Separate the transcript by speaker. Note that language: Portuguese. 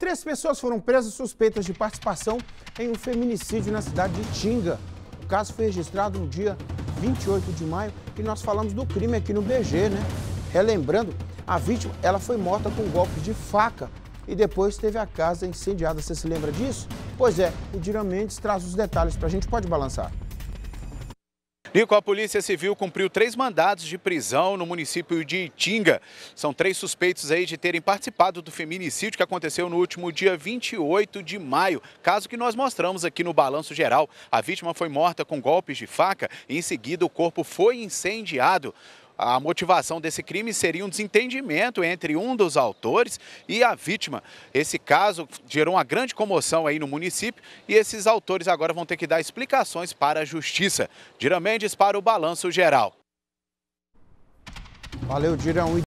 Speaker 1: Três pessoas foram presas suspeitas de participação em um feminicídio na cidade de Tinga. O caso foi registrado no dia 28 de maio e nós falamos do crime aqui no BG, né? Relembrando, a vítima ela foi morta com um golpe de faca e depois teve a casa incendiada. Você se lembra disso? Pois é, o Dira Mendes traz os detalhes para a gente. Pode balançar.
Speaker 2: Nico, a Polícia Civil cumpriu três mandados de prisão no município de Itinga. São três suspeitos aí de terem participado do feminicídio que aconteceu no último dia 28 de maio. Caso que nós mostramos aqui no balanço geral. A vítima foi morta com golpes de faca e em seguida o corpo foi incendiado. A motivação desse crime seria um desentendimento entre um dos autores e a vítima. Esse caso gerou uma grande comoção aí no município e esses autores agora vão ter que dar explicações para a justiça. Dira Mendes para o Balanço Geral.
Speaker 1: Valeu, Dirão.